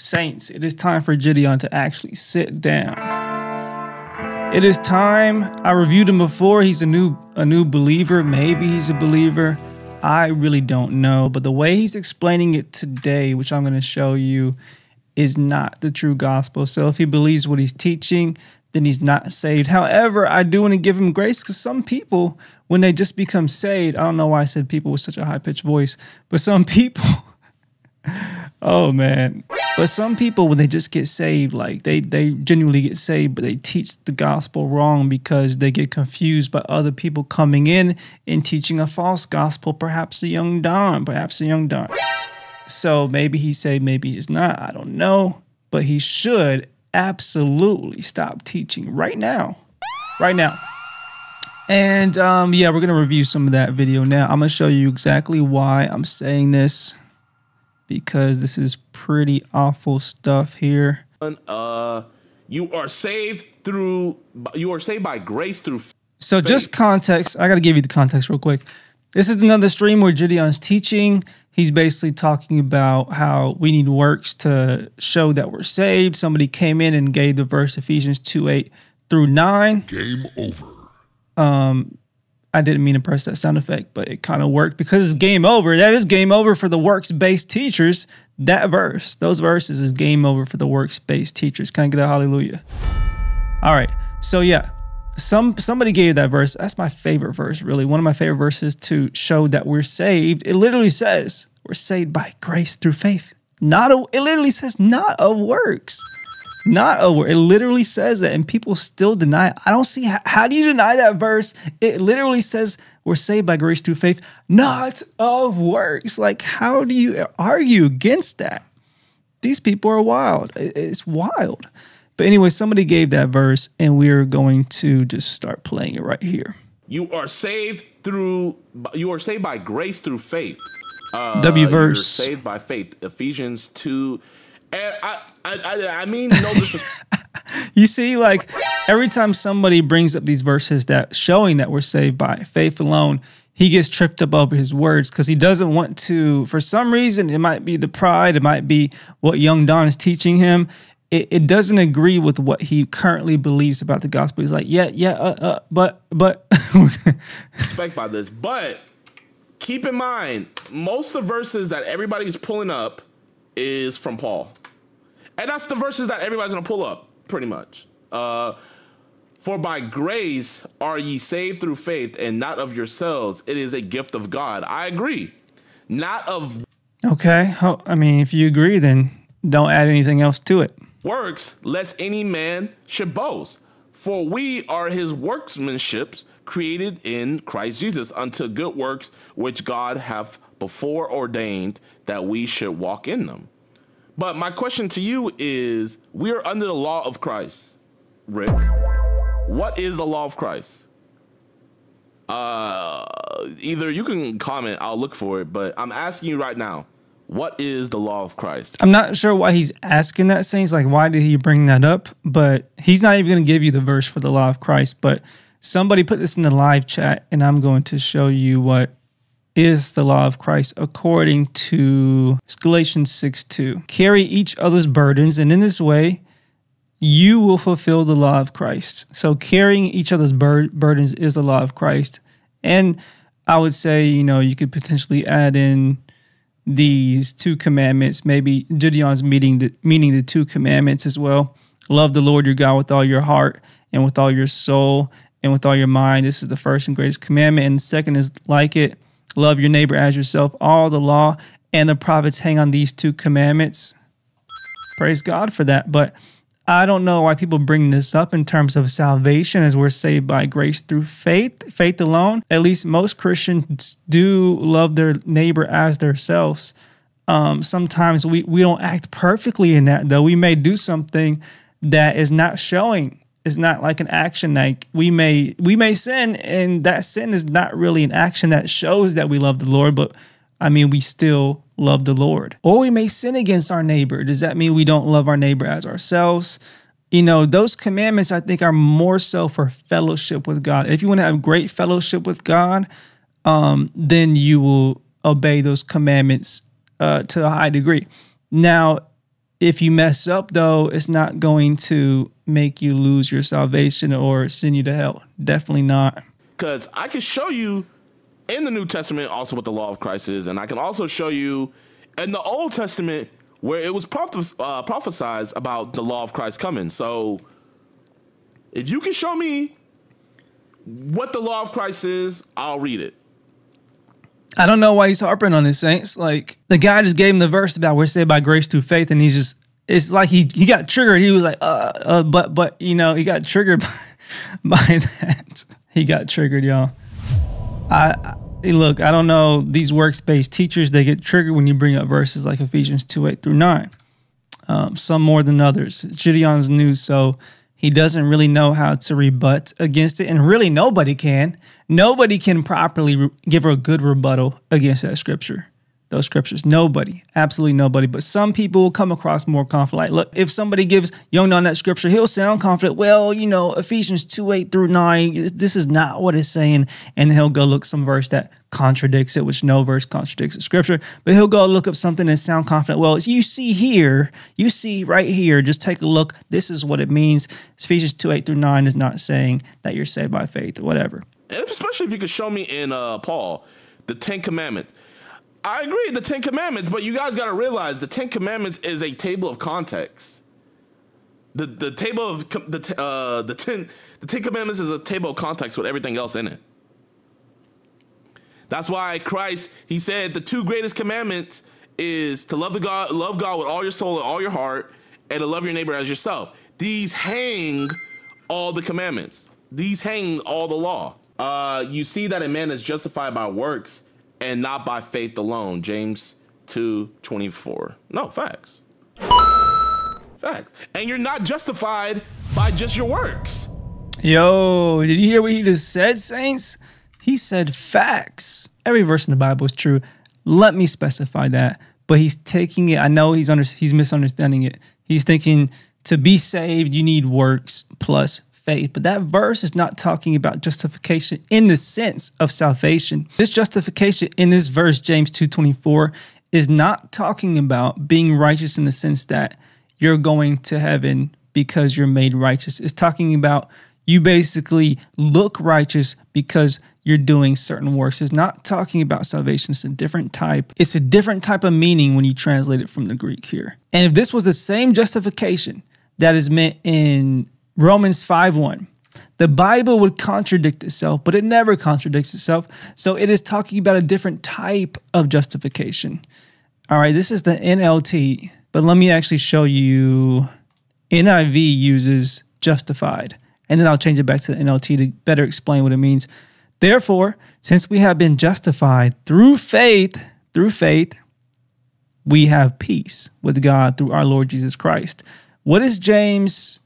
Saints, it is time for Jidion to actually sit down. It is time. I reviewed him before. He's a new a new believer. Maybe he's a believer. I really don't know. But the way he's explaining it today, which I'm going to show you, is not the true gospel. So if he believes what he's teaching, then he's not saved. However, I do want to give him grace because some people, when they just become saved, I don't know why I said people with such a high pitched voice, but some people, oh man, but some people when they just get saved, like they they genuinely get saved, but they teach the gospel wrong because they get confused by other people coming in and teaching a false gospel. Perhaps a young Don, perhaps a young Don. So maybe he's saved, maybe he's not. I don't know, but he should absolutely stop teaching right now. Right now. And um, yeah, we're to review some of that video now. I'm to show you exactly why I'm saying this because this is pretty awful stuff here. Uh, you are saved through, you are saved by grace through. So, faith. just context, I got to give you the context real quick. This is another stream where Jidion's teaching he's basically talking about how we need works to show that we're saved. Somebody came in and gave the verse Ephesians 2 8 through 9. Game over. Um, I didn't mean to press that sound effect, but it kind of worked because it's game over. That is game over for the works based teachers. That verse, those verses is game over for the works based teachers. Can I get a hallelujah? All right. So, yeah, some somebody gave that verse. That's my favorite verse, really. One of my favorite verses to show that we're saved. It literally says we're saved by grace through faith. Not a, it literally says not of works. Not a word. It literally says that, and people still deny. It. I don't see how, how do you deny that verse? It literally says we're saved by grace through faith, not of works. Like, how do you argue against that? These people are wild. It's wild. But anyway, somebody gave that verse, and we're going to just start playing it right here. You are saved through. You are saved by grace through faith. Uh, w verse. saved by faith. Ephesians two. And I, I, I mean, no, you see, like every time somebody brings up these verses that showing that we're saved by faith alone, he gets tripped up over his words because he doesn't want to. For some reason, it might be the pride, it might be what young Don is teaching him it, it doesn't agree with what he currently believes about the gospel. He's like, yeah, yeah, uh, uh, but, but. Respect by this, but keep in mind, most of the verses that everybody's pulling up is from Paul, and that's the verses that everybody's gonna pull up, pretty much. Uh, for by grace are ye saved through faith, and not of yourselves. It is a gift of God. I agree. Not of. Okay. I mean, if you agree, then don't add anything else to it works, lest any man should boast. For we are his workmanships created in Christ Jesus unto good works which God hath before ordained that we should walk in them. But my question to you is we are under the law of Christ. Rick, what is the law of Christ? Uh either you can comment, I'll look for it, but I'm asking you right now. What is the law of Christ? I'm not sure why he's asking that. Saying like, why did he bring that up? But he's not even going to give you the verse for the law of Christ. But somebody put this in the live chat, and I'm going to show you what is the law of Christ according to Galatians 6 2. Carry each other's burdens, and in this way, you will fulfill the law of Christ. So, carrying each other's bur- burdens is the law of Christ. And I would say, you know, you could potentially add in these two commandments. Maybe Jidion's meeting the, meaning the two commandments as well. Love the Lord your God with all your heart and with all your soul and with all your mind. This is the first and greatest commandment. And the second is like it love your neighbor as yourself. All the law and the prophets hang on these two commandments. Praise God for that. But I don't know why people bring this up in terms of salvation as we're saved by grace through faith, faith alone. At least most Christians do love their neighbor as themselves. Um, sometimes we, we don't act perfectly in that, though. We may do something that is not showing. It's not like an action. Like we may we may sin, and that sin is not really an action that shows that we love the Lord, but I mean, we still love the Lord. Or we may sin against our neighbor. Does that mean we don't love our neighbor as ourselves? You know, those commandments I think are more so for fellowship with God. If you want to have great fellowship with God, um, then you will obey those commandments uh, to a high degree. Now, If you mess up, though, it's not going to make you lose your salvation or send you to hell. Definitely not. Because I can show you in the New Testament also what the law of Christ is, and I can also show you in the Old Testament where it was prophes- uh, prophesied about the law of Christ coming. So if you can show me what the law of Christ is, I'll read it. I don't know why he's harping on this, Saints. Like the guy just gave him the verse about we're saved by grace through faith, and he's just it's like he he got triggered. He was like, uh, uh but but you know, he got triggered by, by that. He got triggered, y'all. I, I look, I don't know these workspace teachers. They get triggered when you bring up verses like Ephesians two eight through nine. Um, some more than others. Jidion's new, so he doesn't really know how to rebut against it, and really nobody can. Nobody can properly give a good rebuttal against that scripture those scriptures. Nobody, absolutely nobody. But some people will come across more confident. Like, look, if somebody gives Young Don that scripture, he'll sound confident. Well, you know, Ephesians 2 8 through 9, this is not what it's saying. And he'll go look some verse that contradicts it, which no verse contradicts the scripture. But he'll go look up something and sound confident. Well, you see here, you see right here, just take a look. This is what it means. Ephesians 2 8 through 9 is not saying that you're saved by faith or whatever. And especially if you could show me in uh, Paul the Ten Commandments I agree, the Ten Commandments, but you guys got to realize the Ten Commandments is a table of context. The the table of the uh, the ten the Ten Commandments is a table of context with everything else in it. That's why Christ he said the two greatest commandments is to love the God love God with all your soul and all your heart, and to love your neighbor as yourself. These hang all the commandments. These hang all the law. Uh, you see that a man is justified by works and not by faith alone. James 2 24. No, facts. Facts. And you're not justified by just your works. Yo, did you hear what he just said, Saints? He said facts. Every verse in the Bible is true. Let me specify that. But he's taking it. I know he's under, he's misunderstanding it. He's thinking to be saved, you need works plus faith. But that verse is not talking about justification in the sense of salvation. This justification in this verse, James 2:24, is not talking about being righteous in the sense that you're going to heaven because you're made righteous. It's talking about you basically look righteous because you're doing certain works. It's not talking about salvation. It's a different type. It's a different type of meaning when you translate it from the Greek here. And if this was the same justification that is meant in Romans 5 1. The Bible would contradict itself, but it never contradicts itself. So it is talking about a different type of justification. All right, this is the NLT, but let me actually show you. NIV uses justified, and then I'll change it back to the NLT to better explain what it means. Therefore, since we have been justified through faith, through faith, we have peace with God through our Lord Jesus Christ. What is James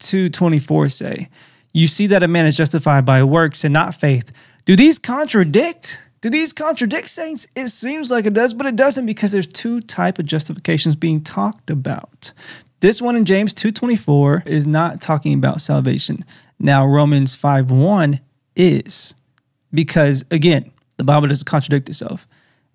2:24 say? You see that a man is justified by works and not faith. Do these contradict? Do these contradict saints? It seems like it does, but it doesn't because there's two type of justifications being talked about. This one in James 2:24 is not talking about salvation. Now Romans 5:1 is because again, the Bible doesn't contradict itself.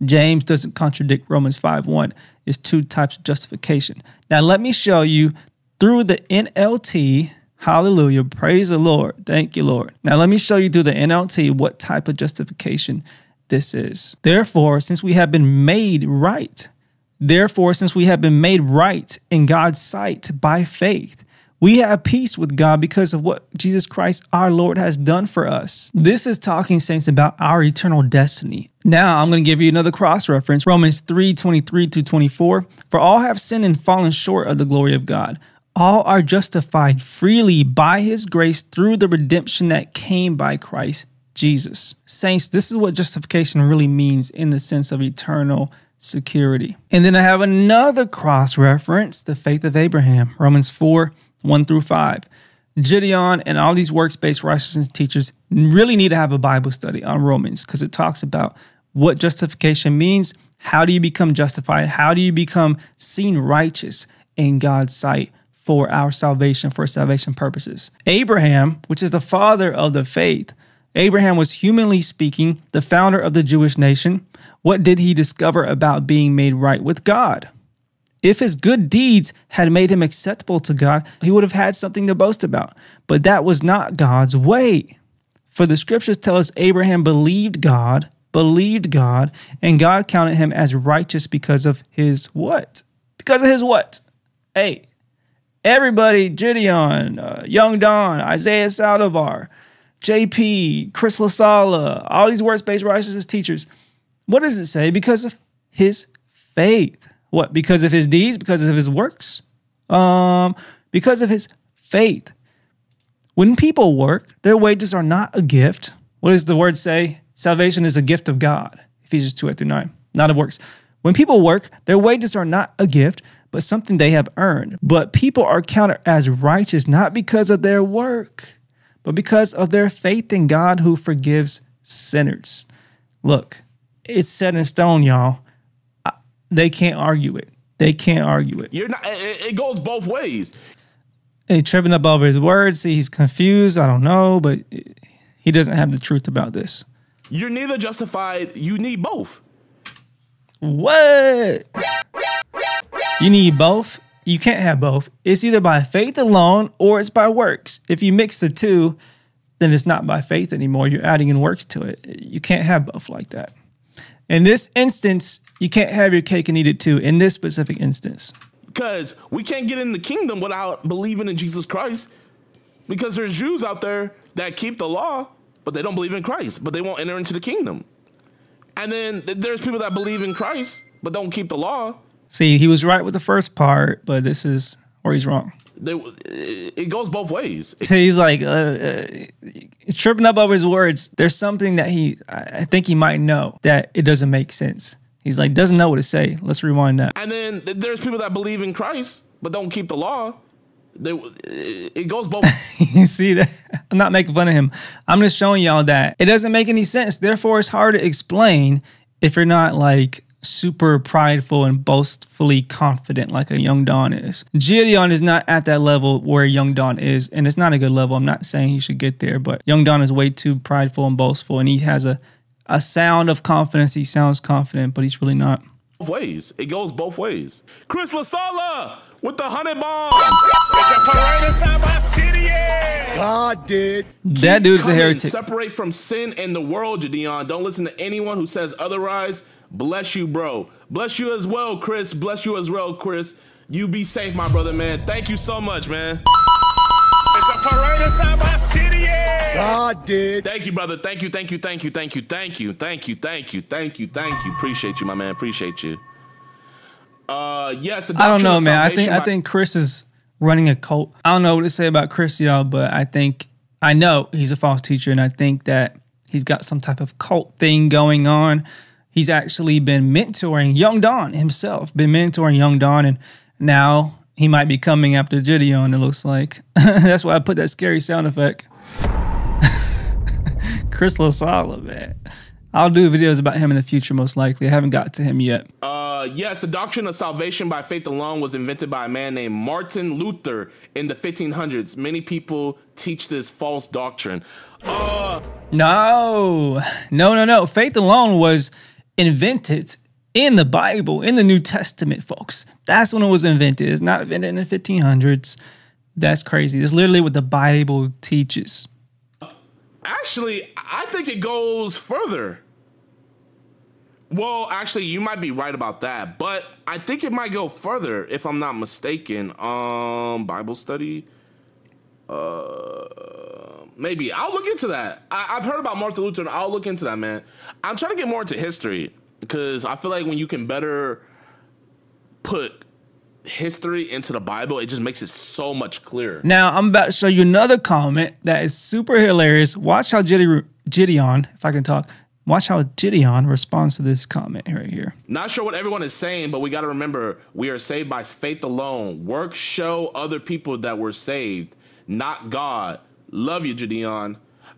James doesn't contradict Romans 5:1. It's two types of justification. Now let me show you through the NLT. Hallelujah. Praise the Lord. Thank you, Lord. Now, let me show you through the NLT what type of justification this is. Therefore, since we have been made right, therefore, since we have been made right in God's sight by faith, we have peace with God because of what Jesus Christ our Lord has done for us. This is talking, saints, about our eternal destiny. Now I'm going to give you another cross reference Romans 3 23 to 24. For all have sinned and fallen short of the glory of God all are justified freely by his grace through the redemption that came by Christ Jesus. Saints, this is what justification really means in the sense of eternal security. And then I have another cross reference, the faith of Abraham, Romans 4 1 through 5. Jidion and all these works based righteousness teachers really need to have a Bible study on Romans because it talks about what justification means. How do you become justified? How do you become seen righteous in God's sight? For our salvation, for salvation purposes. Abraham, which is the father of the faith, Abraham was humanly speaking the founder of the Jewish nation. What did he discover about being made right with God? If his good deeds had made him acceptable to God, he would have had something to boast about. But that was not God's way. For the scriptures tell us Abraham believed God, believed God, and God counted him as righteous because of his what? Because of his what? Hey, everybody, Jidion, uh, Young Don, Isaiah Saldivar, JP, Chris LaSala, all these works-based righteousness teachers. What does it say? Because of his faith. What? Because of his deeds? Because of his works? Um, because of his faith. When people work, their wages are not a gift. What does the word say? Salvation is a gift of God. Ephesians 2 8 through 9, not of works. When people work, their wages are not a gift, but something they have earned. But people are counted as righteous not because of their work, but because of their faith in God who forgives sinners. Look, it's set in stone, y'all they can't argue it. They can't argue it. You're not. It, it goes both ways. He tripping up over his words. See, he's confused. I don't know, but he doesn't have the truth about this. You're neither justified. You need both. What? You need both. You can't have both. It's either by faith alone or it's by works. If you mix the two, then it's not by faith anymore. You're adding in works to it. You can't have both like that. In this instance, you can't have your cake and eat it too. In this specific instance, because we can't get in the kingdom without believing in Jesus Christ. Because there's Jews out there that keep the law, but they don't believe in Christ, but they won't enter into the kingdom. And then there's people that believe in Christ but don't keep the law. See, he was right with the first part, but this is where he's wrong. They, it goes both ways. So he's like, uh, uh, he's tripping up over his words. There's something that he, I think he might know that it doesn't make sense. He's like, doesn't know what to say. Let's rewind that. And then there's people that believe in Christ but don't keep the law. They, it goes both. you see that? I'm not making fun of him. I'm just showing y'all that it doesn't make any sense. Therefore, it's hard to explain if you're not like super prideful and boastfully confident like a young Don is. Jidion is not at that level where young Don is, and it's not a good level. I'm not saying he should get there, but young Don is way too prideful and boastful, and he has a a sound of confidence. He sounds confident, but he's really not. Both ways. It goes both ways. Chris LaSala with the honey bomb. God did. That dude's a heretic. Separate from sin and the world, Jidion. Don't listen to anyone who says otherwise. Bless you, bro. Bless you as well, Chris. Bless you as well, Chris. You be safe, my brother, man. Thank you so much, man. It's a parade inside my city, yeah. God did. Thank you, brother. Thank you, thank you, thank you, thank you, thank you, thank you, thank you, thank you, thank you. Appreciate you, my man. Appreciate you. Uh, yes. I don't know, man. I think I think Chris is running a cult. I don't know what to say about Chris, y'all, but I think I know he's a false teacher, and I think that he's got some type of cult thing going on he's actually been mentoring Young Don himself, been mentoring Young Don, and now he might be coming after Jidion, it looks like. That's why I put that scary sound effect. Chris LaSala, man. I'll do videos about him in the future, most likely. I haven't got to him yet. Uh, yes, the doctrine of salvation by faith alone was invented by a man named Martin Luther in the 1500s. Many people teach this false doctrine. Uh, no, no, no, no. Faith alone was invented in the Bible, in the New Testament, folks. That's when it was invented. It's not invented in the 1500s. That's crazy. It's literally what the Bible teaches. Actually, I think it goes further. Well, actually, you might be right about that, but I think it might go further if I'm not mistaken. Um, Bible study. Uh, maybe I'll look into that. I, have heard about Martin Luther. and I'll look into that, man. I'm trying to get more into history because I feel like when you can better put history into the Bible, it just makes it so much clearer. Now I'm about to show you another comment that is super hilarious. Watch how Jidion, if I can talk, watch how Jidion responds to this comment right here. Not sure what everyone is saying, but we got to remember we are saved by faith alone. Work show other people that we're saved, not God. Love you, Jidion.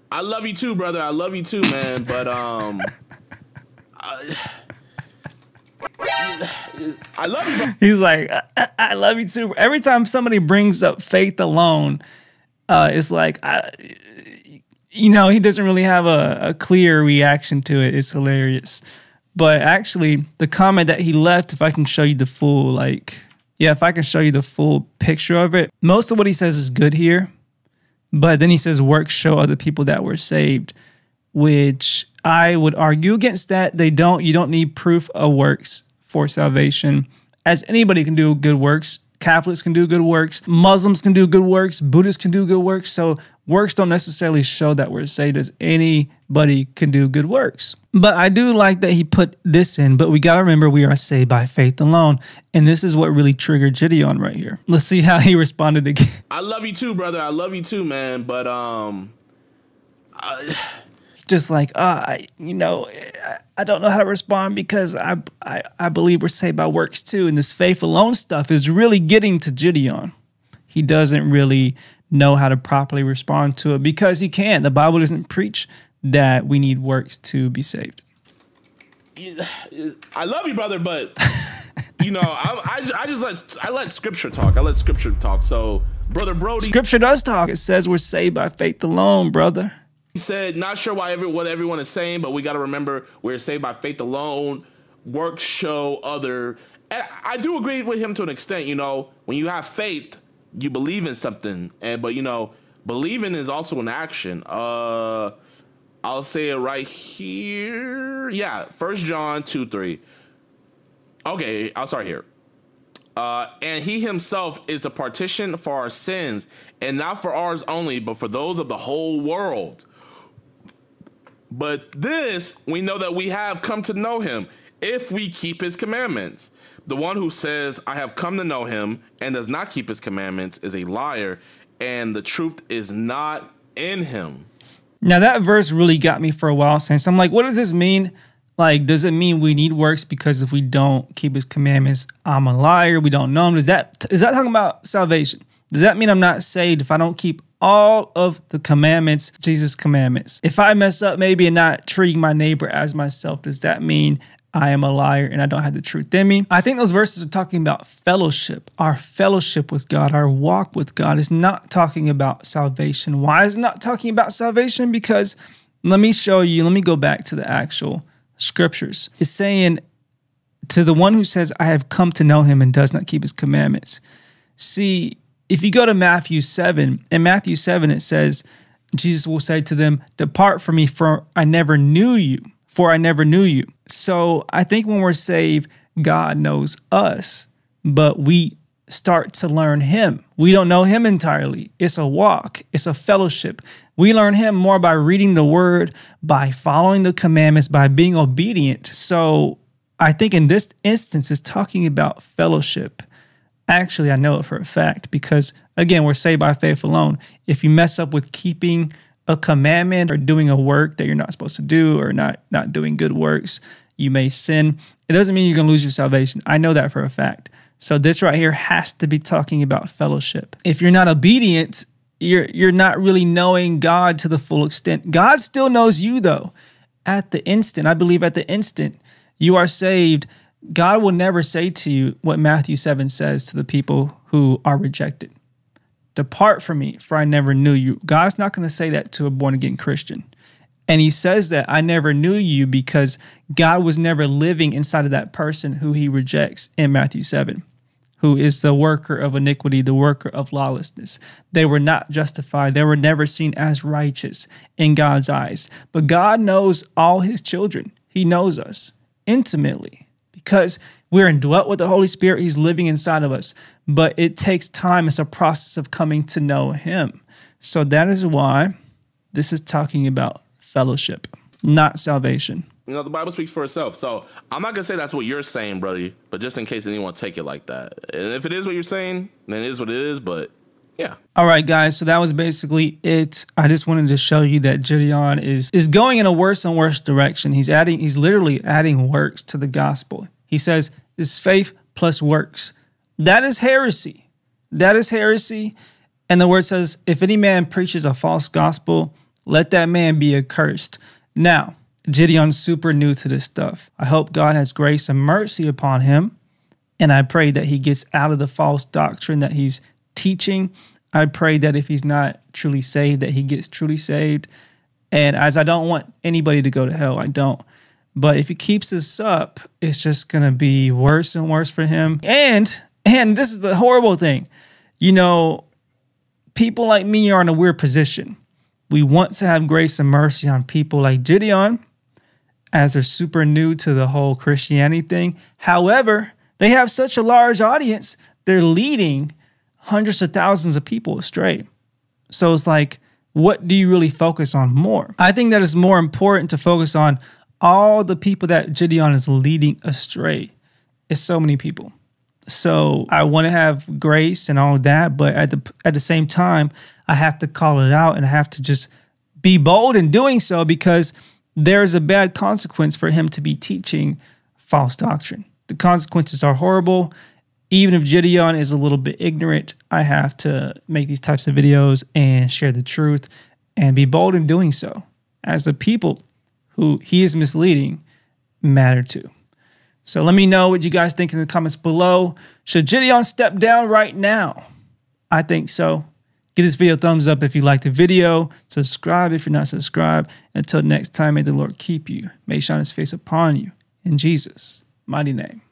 I love you too, brother. I love you too, man. But um, I, I love you. Bro. He's like, I, I, love you too. Every time somebody brings up faith alone, uh, it's like, I, you know, he doesn't really have a, a clear reaction to it. It's hilarious. But actually, the comment that he left, if I can show you the full like Yeah, if I can show you the full picture of it, most of what he says is good here. But then he says, works show other people that were saved, which I would argue against that. They don't, you don't need proof of works for salvation, as anybody can do good works. Catholics can do good works, Muslims can do good works, Buddhists can do good works. So works don't necessarily show that we're saved as anybody can do good works. But I do like that he put this in, but we got to remember we are saved by faith alone. And this is what really triggered Jidion right here. Let's see how he responded again. I love you too, brother. I love you too, man. But, um, I, just like, uh, I, you know, I, I, don't know how to respond because I, I, I believe we're saved by works too. And this faith alone stuff is really getting to Jidion. He doesn't really know how to properly respond to it because he can't. The Bible doesn't preach that we need works to be saved. I love you, brother, but you know, I, I, I, just let I let Scripture talk. I let Scripture talk. So, brother Brody, Scripture does talk. It says we're saved by faith alone, brother. He said, "Not sure why every what everyone is saying, but we got to remember we're saved by faith alone. Works show other." And I do agree with him to an extent. You know, when you have faith, you believe in something, and but you know, believing is also an action. Uh, I'll say it right here. Yeah, First John two three. Okay, I'll start here. Uh, and he himself is the propitiation for our sins, and not for ours only, but for those of the whole world. But this we know that we have come to know him if we keep his commandments. The one who says, I have come to know him and does not keep his commandments is a liar, and the truth is not in him. Now, that verse really got me for a while, since I'm like, what does this mean? Like, does it mean we need works because if we don't keep his commandments, I'm a liar, we don't know him? Is that is that talking about salvation? Does that mean I'm not saved if I don't keep all of the commandments, Jesus' commandments? If I mess up maybe and not treating my neighbor as myself, does that mean I am a liar and I don't have the truth in me. I think those verses are talking about fellowship. Our fellowship with God, our walk with God is not talking about salvation. Why is it not talking about salvation? Because let me show you, let me go back to the actual scriptures. It's saying to the one who says, I have come to know him and does not keep his commandments. See, if you go to Matthew 7, in Matthew 7, it says, Jesus will say to them, Depart from me, for I never knew you for I never knew you. So I think when we're saved, God knows us, but we start to learn Him. We don't know Him entirely. It's a walk, it's a fellowship. We learn Him more by reading the Word, by following the commandments, by being obedient. So I think in this instance, it's talking about fellowship. Actually, I know it for a fact because, again, we're saved by faith alone. If you mess up with keeping a commandment or doing a work that you're not supposed to do or not not doing good works, you may sin. It doesn't mean you're going to lose your salvation. I know that for a fact. So this right here has to be talking about fellowship. If you're not obedient, you're you're not really knowing God to the full extent. God still knows you though. At the instant, I believe at the instant you are saved, God will never say to you what Matthew 7 says to the people who are rejected. Depart from me, for I never knew you. God's not going to say that to a born again Christian. And he says that I never knew you because God was never living inside of that person who he rejects in Matthew 7, who is the worker of iniquity, the worker of lawlessness. They were not justified. They were never seen as righteous in God's eyes. But God knows all his children, he knows us intimately because we're indwelt with the Holy Spirit. He's living inside of us. But it takes time. It's a process of coming to know Him. So that is why this is talking about fellowship, not salvation. You know, the Bible speaks for itself. So I'm not gonna say that's what you're saying, Brody, but just in case anyone take it like that. And if it is what you're saying, then it is what it is. But yeah. All right, guys. So that was basically it. I just wanted to show you that Jidion is is going in a worse and worse direction. He's adding. He's literally adding works to the gospel. He says is faith plus works. That is heresy. That is heresy. And the word says, if any man preaches a false gospel, let that man be accursed. Now, Jidion's super new to this stuff. I hope God has grace and mercy upon him. And I pray that he gets out of the false doctrine that he's teaching. I pray that if he's not truly saved, that he gets truly saved. And as I don't want anybody to go to hell, I don't. But if he keeps this up, it's just going to be worse and worse for him. And And this is the horrible thing. You know, people like me are in a weird position. We want to have grace and mercy on people like Jidion, as they're super new to the whole Christianity thing. However, they have such a large audience, they're leading hundreds of thousands of people astray. So it's like, what do you really focus on more? I think that it's more important to focus on all the people that Jidion is leading astray. It's so many people. So I want to have grace and all that, but at the at the same time, I have to call it out and I have to just be bold in doing so because there's a bad consequence for him to be teaching false doctrine. The consequences are horrible. Even if Jidion is a little bit ignorant, I have to make these types of videos and share the truth and be bold in doing so, as the people who he is misleading matter to. So let me know what you guys think in the comments below. Should Jidion step down right now? I think so. Give this video a thumbs up if you liked the video. Subscribe if you're not subscribed. Until next time, may the Lord keep you. May shine his face upon you. In Jesus' mighty name.